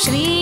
Shri